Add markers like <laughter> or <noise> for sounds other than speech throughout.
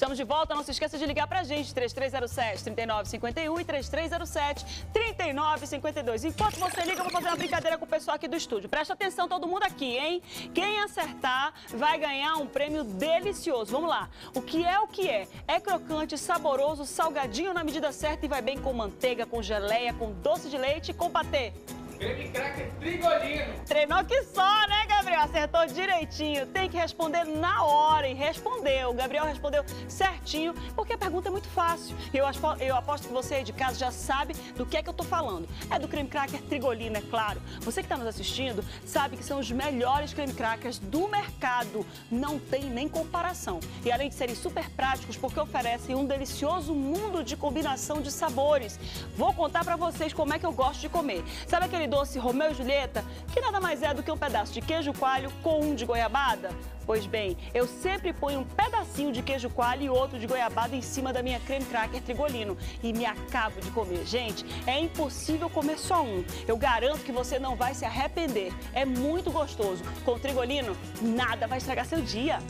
Estamos de volta, não se esqueça de ligar pra gente, 3307-3951 e 3307-3952. Enquanto você liga, eu vou fazer uma brincadeira com o pessoal aqui do estúdio. Presta atenção todo mundo aqui, hein? Quem acertar vai ganhar um prêmio delicioso. Vamos lá. O que é o que é? É crocante, saboroso, salgadinho na medida certa e vai bem com manteiga, com geleia, com doce de leite e com patê. Creme cracker trigolino. Treinou que só, né, Gabriel? Acertou direitinho. Tem que responder na hora e respondeu. O Gabriel respondeu certinho, porque a pergunta é muito fácil. Eu, eu aposto que você aí de casa já sabe do que é que eu tô falando. É do creme cracker trigolino, é claro. Você que está nos assistindo sabe que são os melhores creme crackers do mercado. Não tem nem comparação. E além de serem super práticos, porque oferecem um delicioso mundo de combinação de sabores. Vou contar para vocês como é que eu gosto de comer. Sabe aquele doce Romeu e Julieta, que nada mais é do que um pedaço de queijo coalho com um de goiabada? Pois bem, eu sempre ponho um pedacinho de queijo coalho e outro de goiabada em cima da minha creme cracker trigolino e me acabo de comer. Gente, é impossível comer só um. Eu garanto que você não vai se arrepender. É muito gostoso. Com trigolino, nada vai estragar seu dia.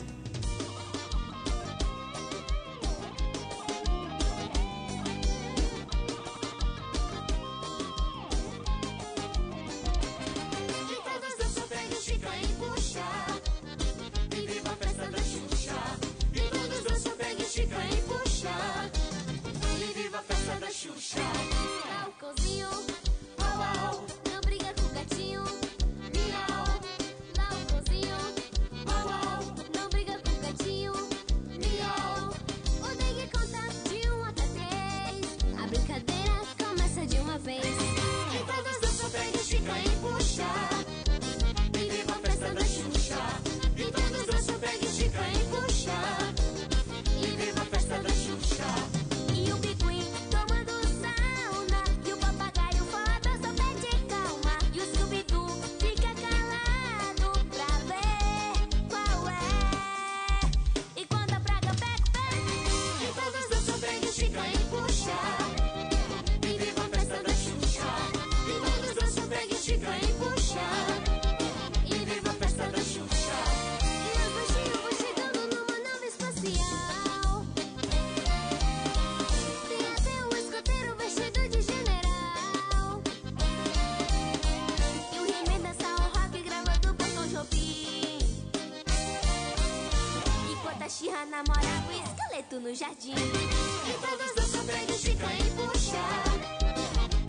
No jardim. E todos dançam bem de chica e puxar.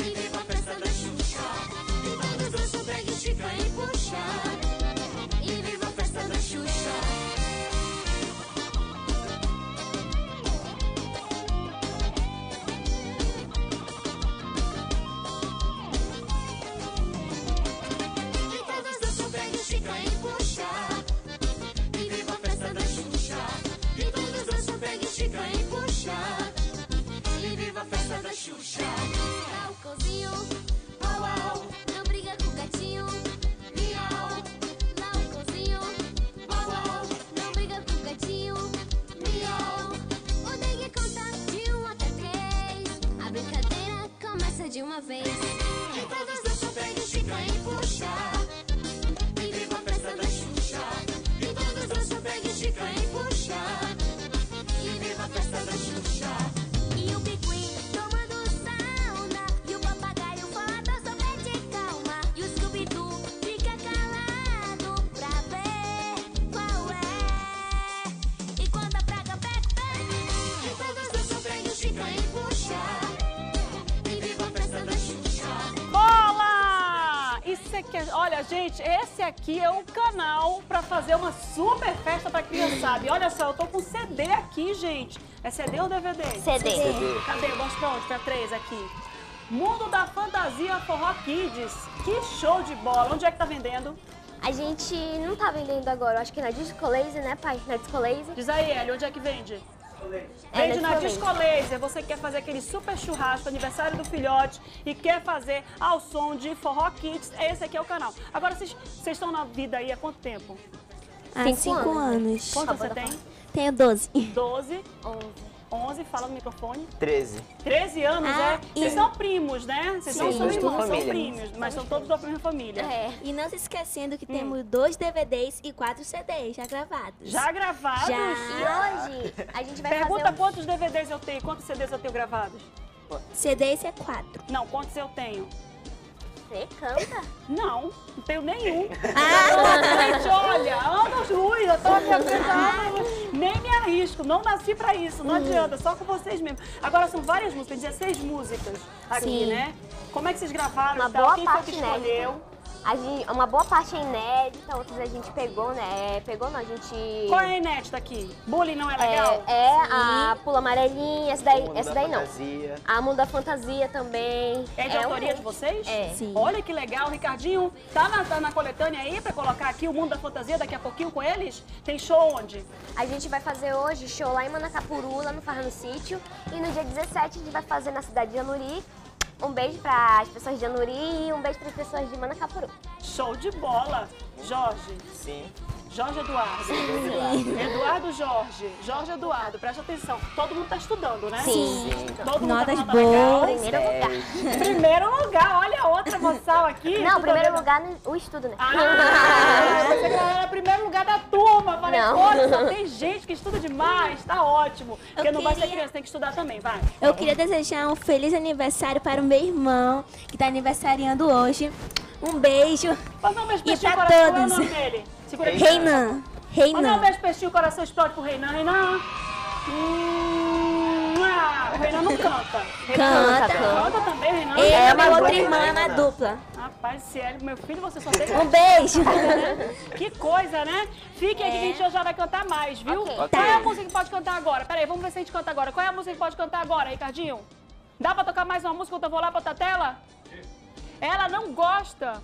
E viva a festa da Xuxa. E todos dançam bem de chica e puxar. salvation. É... Olha, gente, esse aqui é o canal pra fazer uma super festa pra criançada. E olha só, eu tô com CD aqui, gente. É CD ou DVD? CD. Cadê? Mostra pra onde? Pra três aqui. Mundo da Fantasia Forró Kids. Que show de bola. Onde é que tá vendendo? A gente não tá vendendo agora, eu acho que na Disco Laser, né, pai? Na Disco Laser. Diz aí, Eli, onde é que vende? É, Vende na na Disco Disco Laser. Você quer fazer aquele super churrasco, aniversário do filhote e quer fazer ao som de Forró Kids, esse aqui é o canal. Agora, vocês vocês estão na vida aí há quanto tempo? Há Cinco cinco anos. anos. Quanto você da tem? Tenho 12. 12. 11. 11, fala no microfone. 13. 13 anos, Ah, é? e- Vocês são primos, né? Vocês não Sim, são somos irmãos, são família. primos, mas são todos da mesma família. É. E não se esquecendo Hum. que temos dois DVDs e quatro CDs já gravados. Já gravados? Já. E hoje a gente vai Pergunta fazer um... quantos DVDs eu tenho, quantos CDs eu tenho gravados? CDs é quatro. Não, quantos eu tenho? Você canta? Não, não tenho nenhum. <laughs> Ah, Gente, olha, anos luz, eu tô aqui apresentando, nem me arrisco, não nasci pra isso, não adianta, só com vocês mesmo. Agora são várias músicas, 16 músicas aqui, Sim. né? Como é que vocês gravaram Uma boa Quem foi parte que escolheu? inédita. A gente, uma boa parte é inédita, outras a gente pegou, né? É, Pegou não, a gente... Qual é a inédita aqui? Bullying não é legal? É, é a Pula Amarelinha, essa daí, Mundo essa da daí não. Fantasia. A Mundo da Fantasia também. É de um- autoria de vocês? É. Sim. Olha que legal, Ricardinho, tá na, tá na coletânea aí pra colocar aqui o Mundo da Fantasia daqui a pouquinho com eles? Tem show onde? A gente vai fazer hoje show lá em Manacapuru, lá no Farra no Sítio. E no dia 17 a gente vai fazer na cidade de Anuri. Um beijo para as pessoas de Anuri e um beijo para as pessoas de Manacapuru. Show de bola. Jorge, Sim. Jorge Eduardo. Eduardo Jorge. Jorge Eduardo, presta atenção. Todo mundo tá estudando, né? Sim. Todo mundo Notas tá boas. Primeiro lugar. Primeiro lugar, olha a outra moçal aqui. Não, primeiro lugar no o estudo, né? Ah, você era primeiro lugar da turma. Falei, Não. só tem gente que estuda demais, tá ótimo. Porque Eu não vai ser criança, tem que estudar também, vai. eu queria desejar um feliz aniversário para o meu irmão, que está aniversariando hoje. Um beijo. Manda um beijo, E pra coração, qual é o todos. nome dele? Segura aqui. Reinan. Manda um Reinan. beijo, peixinho, coração explode pro Reinan. Reinan. Hum, ah, o Reinan não canta. Reinan Canta. Canta também, Reinan. Ele é uma minha outra dupla, irmã, é né? dupla. Rapaz, sério, meu filho, você só tem Um beijo. <laughs> Que coisa, né? Fiquem aqui que a gente já vai cantar mais, viu? Ok. Qual é a música que pode cantar agora? Peraí, vamos ver se a gente canta agora. Qual é a música que pode cantar agora, Ricardinho? Dá pra tocar mais uma música enquanto eu vou lá pra outra tela? Ela não gosta.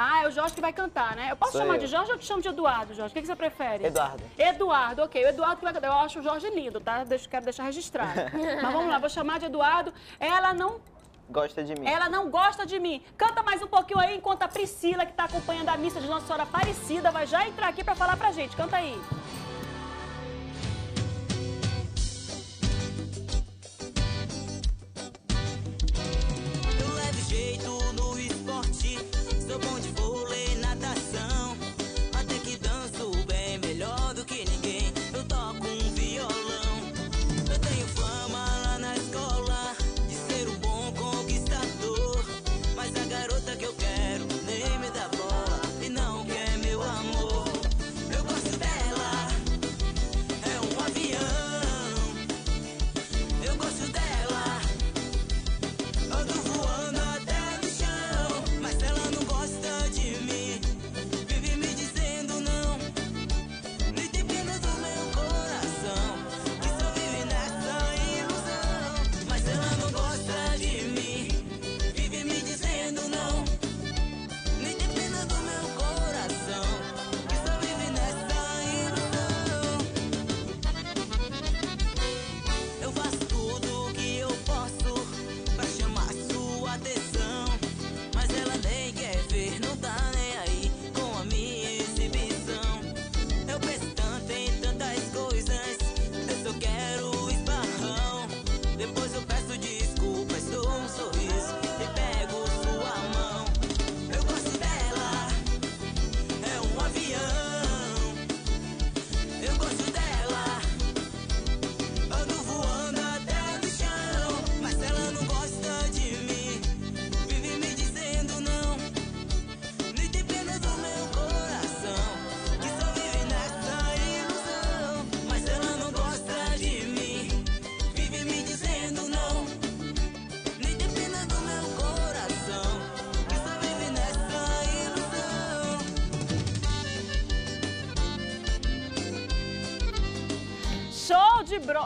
Ah, é o Jorge que vai cantar, né? Eu posso Sou chamar eu. de Jorge ou eu te chamo de Eduardo, Jorge? O que, que você prefere? Eduardo. Eduardo, ok. O Eduardo que vai cantar. Eu acho o Jorge lindo, tá? Deixa, quero deixar registrado. <laughs> Mas vamos lá, vou chamar de Eduardo. Ela não Gosta de mim. ela não gosta de mim. Canta mais um pouquinho aí, enquanto a Priscila, que tá acompanhando a missa de Nossa Senhora Aparecida, vai já entrar aqui pra falar pra gente. Canta aí. Eu levo jeito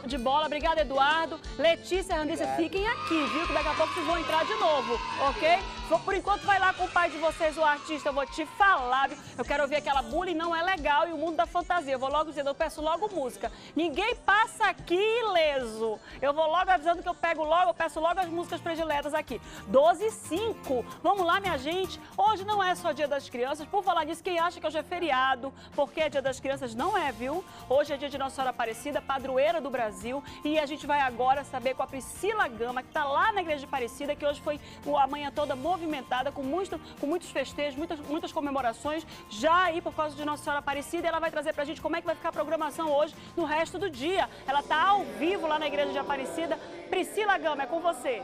de, bola. Obrigada, Eduardo. Letícia e Randícia, fiquem aqui, viu? Que daqui a pouco vocês vão entrar de novo, ok? Por enquanto, vai lá com o pai de vocês, o artista. Eu vou te falar? Eu quero ouvir aquela bullying, não é legal. E o mundo da fantasia. Eu vou logo dizendo, eu peço logo música. Ninguém passa aqui ileso. Eu vou logo avisando que eu pego logo, eu peço logo as músicas prediletas aqui. 12 e 5. Vamos lá, minha gente. Hoje não é só dia das crianças. Por falar nisso, quem acha que hoje é feriado, porque é dia das crianças, não é, viu? Hoje é dia de Nossa Senhora Aparecida, padroeira do Brasil. E a gente vai agora saber com a Priscila Gama, que está lá na igreja de Aparecida, que hoje foi a manhã toda movimentada, com, muito, com muitos festejos, muitas, muitas comemorações, já aí por causa de Nossa Senhora Aparecida. Ela vai trazer pra gente como é que vai ficar a programação hoje, no resto do dia. Ela está ao vivo lá na igreja de Aparecida. Priscila Gama, é com você.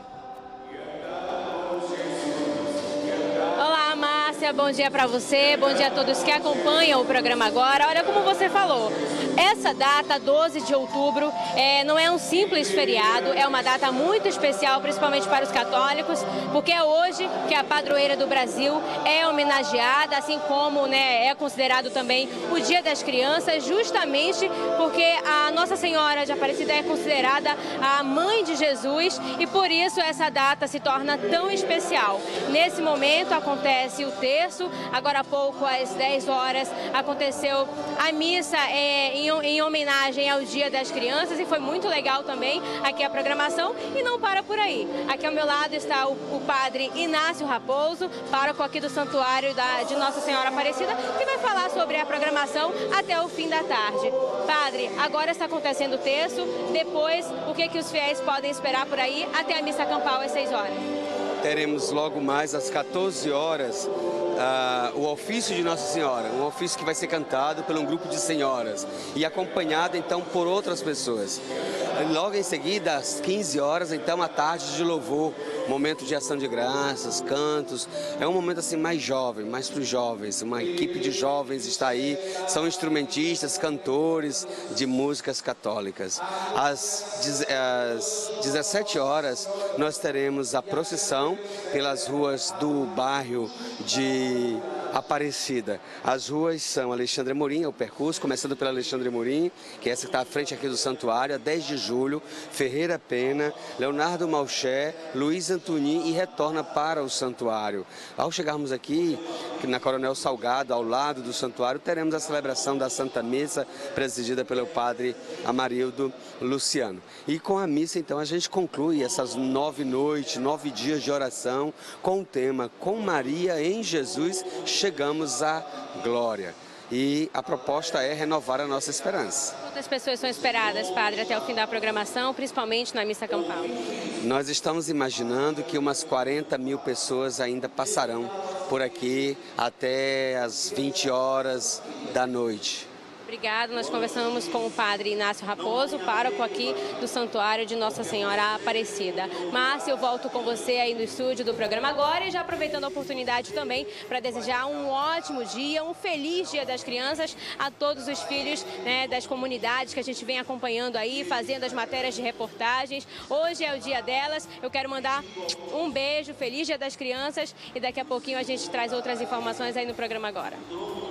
Olá, Márcia, bom dia para você, bom dia a todos que acompanham o programa agora. Olha como você falou, essa data, 12 de outubro, é, não é um simples feriado, é uma data muito especial, principalmente para os católicos, porque é hoje que a padroeira do Brasil é homenageada, assim como né, é considerado também o Dia das Crianças, justamente porque a Nossa Senhora de Aparecida é considerada a mãe de Jesus e por isso essa data se torna tão especial. Nesse momento acontece o terço, agora há pouco, às 10 horas, aconteceu a missa é, em, em homenagem ao Dia das Crianças e foi muito legal também aqui a programação e não para por aí. Aqui ao meu lado está o, o padre Inácio Raposo, pároco aqui do Santuário da, de Nossa Senhora Aparecida, que vai falar sobre a programação até o fim da tarde. Padre, agora está acontecendo o terço, depois o que, que os fiéis podem esperar por aí até a missa campal às 6 horas? teremos logo mais às 14 horas ah, o ofício de Nossa Senhora, um ofício que vai ser cantado por um grupo de senhoras e acompanhado então por outras pessoas. Logo em seguida, às 15 horas, então, a tarde de louvor, momento de ação de graças, cantos. É um momento assim mais jovem, mais para os jovens. Uma equipe de jovens está aí, são instrumentistas, cantores de músicas católicas. Às, às 17 horas, nós teremos a procissão pelas ruas do bairro de Aparecida. As ruas são Alexandre Morim, é o percurso, começando pela Alexandre Morim, que é essa que está à frente aqui do santuário, a 10 de julho, Ferreira Pena, Leonardo Malché, Luiz Antoni e retorna para o santuário. Ao chegarmos aqui, na Coronel Salgado, ao lado do santuário, teremos a celebração da Santa Missa, presidida pelo padre Amarildo Luciano. E com a missa, então, a gente conclui essas nove noites, nove dias de oração com o tema Com Maria em Jesus chegamos à glória. E a proposta é renovar a nossa esperança. Quantas pessoas são esperadas, padre, até o fim da programação, principalmente na missa campal? Nós estamos imaginando que umas 40 mil pessoas ainda passarão por aqui até as 20 horas da noite. Obrigado. Nós conversamos com o padre Inácio Raposo, pároco aqui do Santuário de Nossa Senhora Aparecida. Márcia, eu volto com você aí no estúdio do programa agora e já aproveitando a oportunidade também para desejar um ótimo dia, um feliz Dia das Crianças a todos os filhos né, das comunidades que a gente vem acompanhando aí, fazendo as matérias de reportagens. Hoje é o dia delas. Eu quero mandar um beijo, feliz Dia das Crianças e daqui a pouquinho a gente traz outras informações aí no programa agora.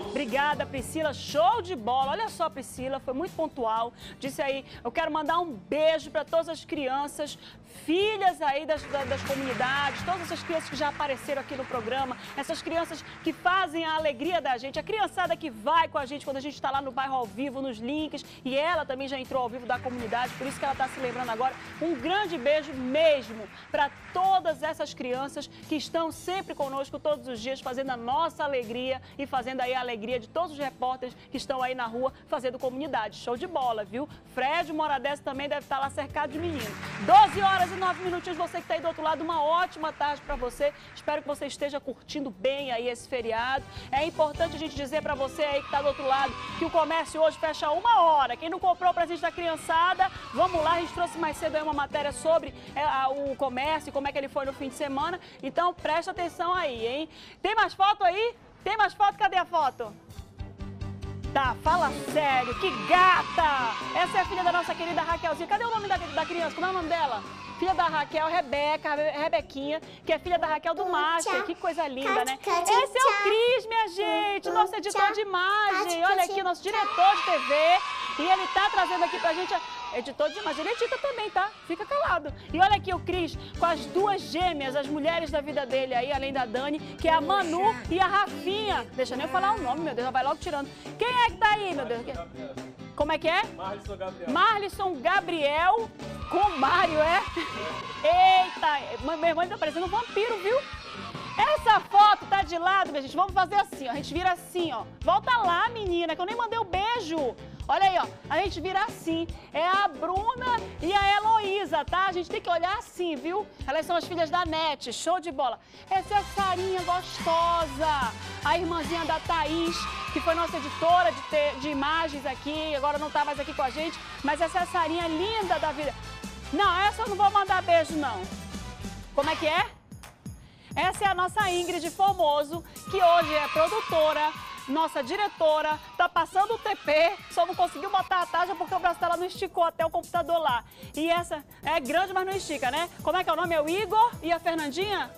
Obrigada, Priscila. Show de bola. Olha só, Priscila, foi muito pontual. Disse aí, eu quero mandar um beijo para todas as crianças, filhas aí das, da- das comunidades, todas essas crianças que já apareceram aqui no programa, essas crianças que fazem a alegria da gente, a criançada que vai com a gente quando a gente está lá no bairro ao vivo, nos links, e ela também já entrou ao vivo da comunidade, por isso que ela está se lembrando agora. Um grande beijo mesmo para todas essas crianças que estão sempre conosco todos os dias, fazendo a nossa alegria e fazendo aí a alegria de todos os repórteres que estão aí na rua fazendo comunidade. Show de bola, viu? Fred Moradez também deve estar lá cercado de meninos. 12 horas e 9 minutinhos, você que está aí do outro lado, uma ótima tarde para você. Espero que você esteja curtindo bem aí esse feriado. É importante a gente dizer para você aí que está do outro lado que o comércio hoje fecha uma hora. Quem não comprou o presente da criançada, vamos lá, a gente trouxe mais cedo aí uma matéria sobre é, o comércio, como é que ele foi no fim de semana. Então presta atenção aí, hein? Tem mais foto aí? Tem mais foto? Cadê a foto? Tá, fala sério, que gata! Essa é a filha da nossa querida Raquelzinha. Cadê o nome da, da criança? Como é o nome dela? Filha da Raquel, Rebeca, Rebe- Rebequinha, que é filha da Raquel do Master. Que coisa linda, né? Esse é o Cris, minha gente, nosso editor de imagem. Olha aqui, nosso diretor de TV. E ele tá trazendo aqui pra gente Editor de imagem. Ele edita também, tá? Fica calado. E olha aqui o Cris com as duas gêmeas, as mulheres da vida dele aí, além da Dani, que é a Manu e a Rafinha. Deixa nem eu falar o nome, meu Deus, já vai logo tirando. Quem é que tá aí, meu Deus? Como é que é? Marlisson Gabriel. Marlisson Gabriel com Mário, é? Eita, meu irmão tá parecendo um vampiro, viu? Essa foto tá de lado, minha gente. Vamos fazer assim, ó. A gente vira assim, ó. Volta lá, menina, que eu nem mandei o beijo. Olha aí, ó. A gente vira assim. É a Bruna e a Heloísa, tá? A gente tem que olhar assim, viu? Elas são as filhas da NET. Show de bola. Essa é a Sarinha gostosa. A irmãzinha da Thaís, que foi nossa editora de, te- de imagens aqui. Agora não tá mais aqui com a gente. Mas essa é a Sarinha linda da vida. Não, essa eu não vou mandar beijo, não. Como é que é? Essa é a nossa Ingrid Formoso, que hoje é produtora, nossa diretora, tá passando o TP, só não conseguiu botar a taxa porque o braço dela não esticou até o computador lá. E essa é grande, mas não estica, né? Como é que é o nome? É o Igor e a Fernandinha?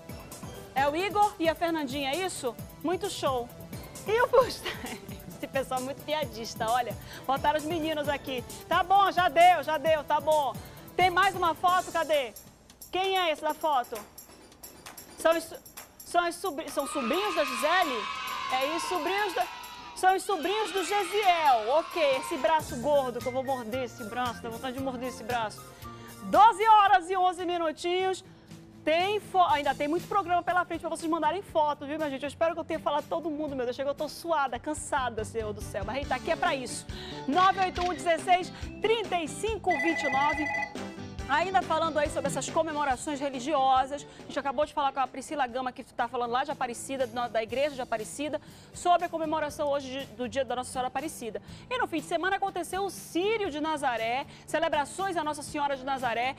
É o Igor e a Fernandinha, é isso? Muito show. E o Gustavo? <laughs> Esse pessoal é muito piadista, olha. Botaram os meninos aqui. Tá bom, já deu, já deu, tá bom. Tem mais uma foto, cadê? Quem é esse da foto? São são os sobri- são sobrinhos da Gisele? É isso, sobrinhos da... São os sobrinhos do Gesiel. Ok, esse braço gordo, que eu vou morder esse braço, dá vontade de morder esse braço. 12 horas e 11 minutinhos. Tem fo... Ainda tem muito programa pela frente para vocês mandarem fotos, viu, minha gente? Eu espero que eu tenha falado todo mundo, meu Deus. Chega, eu tô suada, cansada, Senhor do céu. Mas a gente tá aqui é para isso. 981 16 35 29. Ainda falando aí sobre essas comemorações religiosas, a gente acabou de falar com a Priscila Gama, que está falando lá de Aparecida, da igreja de Aparecida, sobre a comemoração hoje do dia da Nossa Senhora Aparecida. E no fim de semana aconteceu o Sírio de Nazaré, celebrações à Nossa Senhora de Nazaré,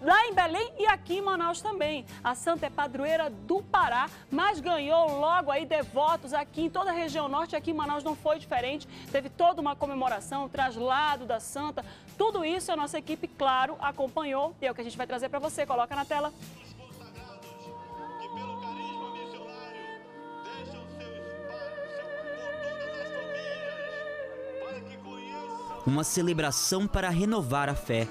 lá em Belém e aqui em Manaus também. A santa é padroeira do Pará, mas ganhou logo aí devotos aqui em toda a região norte, aqui em Manaus não foi diferente. Teve toda uma comemoração, traslado da santa, tudo isso a nossa equipe, claro, acompanhou e é o que a gente vai trazer para você. Coloca na tela. Uma celebração para renovar a fé.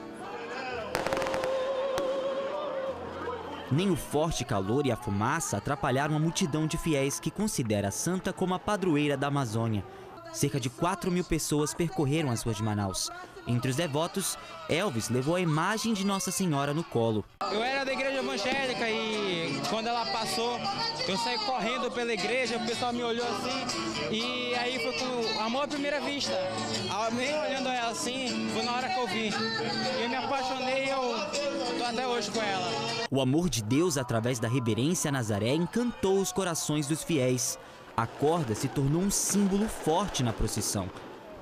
Nem o forte calor e a fumaça atrapalharam a multidão de fiéis que considera a santa como a padroeira da Amazônia. Cerca de 4 mil pessoas percorreram as ruas de Manaus. Entre os devotos, Elvis levou a imagem de Nossa Senhora no colo. Eu era da igreja evangélica e quando ela passou, eu saí correndo pela igreja, o pessoal me olhou assim e aí foi com amor à primeira vista. Nem olhando ela assim, foi na hora que eu vi. Eu me apaixonei e eu tô até hoje com ela. O amor de Deus através da reverência a Nazaré encantou os corações dos fiéis. A corda se tornou um símbolo forte na procissão.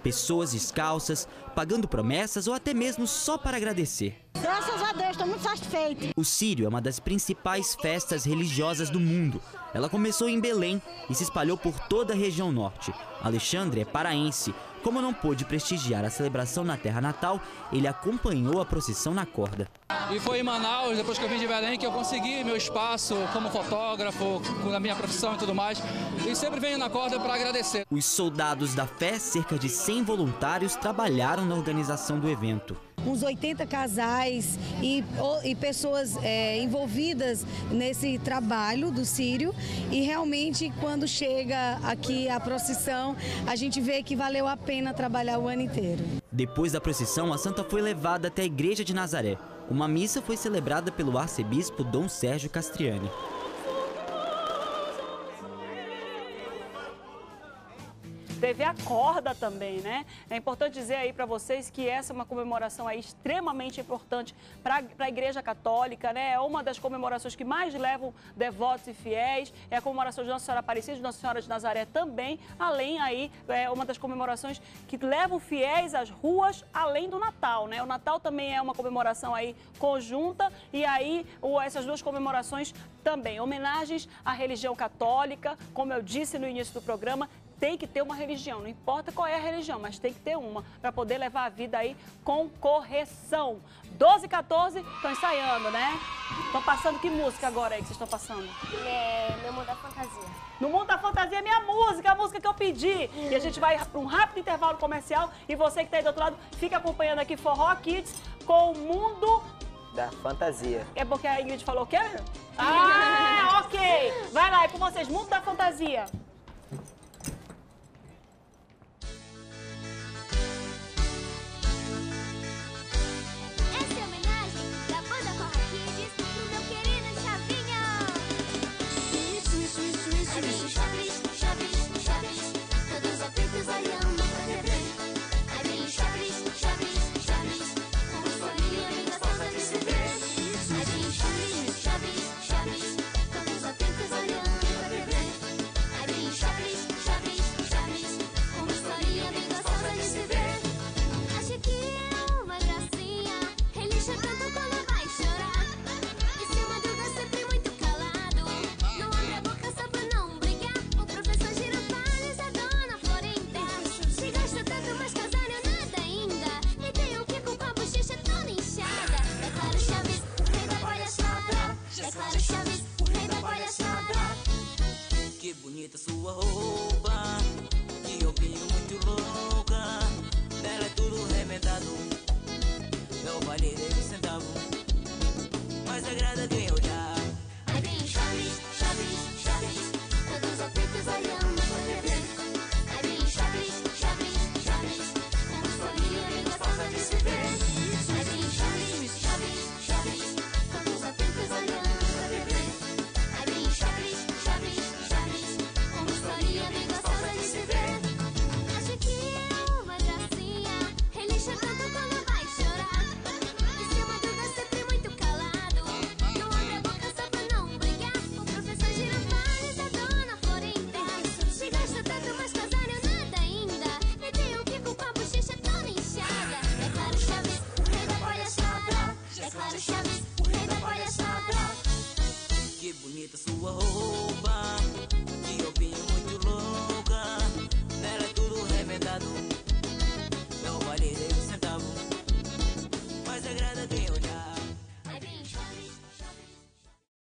Pessoas descalças, pagando promessas ou até mesmo só para agradecer. Graças a Deus, estou muito satisfeito. O Sírio é uma das principais festas religiosas do mundo. Ela começou em Belém e se espalhou por toda a região norte. Alexandre é paraense. Como não pôde prestigiar a celebração na terra natal, ele acompanhou a procissão na corda. E foi em Manaus, depois que eu vim de Belém, que eu consegui meu espaço como fotógrafo, com a minha profissão e tudo mais. E sempre venho na corda para agradecer. Os soldados da fé, cerca de 100 voluntários, trabalharam na organização do evento. Uns 80 casais e, e pessoas é, envolvidas nesse trabalho do Sírio. E realmente, quando chega aqui a procissão, a gente vê que valeu a pena trabalhar o ano inteiro. Depois da procissão, a santa foi levada até a igreja de Nazaré. Uma missa foi celebrada pelo arcebispo Dom Sérgio Castriani. Teve a corda também, né? É importante dizer aí para vocês que essa é uma comemoração aí extremamente importante para a Igreja Católica, né? É uma das comemorações que mais levam devotos e fiéis. É a comemoração de Nossa Senhora Aparecida, de Nossa Senhora de Nazaré também. Além aí, é uma das comemorações que levam fiéis às ruas, além do Natal, né? O Natal também é uma comemoração aí conjunta e aí essas duas comemorações também. Homenagens à religião católica, como eu disse no início do programa, tem que ter uma religião, não importa qual é a religião, mas tem que ter uma para poder levar a vida aí com correção. 12 e 14 estão ensaiando, né? Estão passando que música agora aí que vocês estão passando? É, meu mundo da fantasia. No Mundo da Fantasia é minha música, a música que eu pedi. E a gente vai para um rápido intervalo comercial e você que está aí do outro lado, fica acompanhando aqui Forró Kids com o Mundo Da fantasia. É porque a Ingrid falou o quê? <laughs> Ah, ok. Vai lá, é com vocês. Mundo da Fantasia.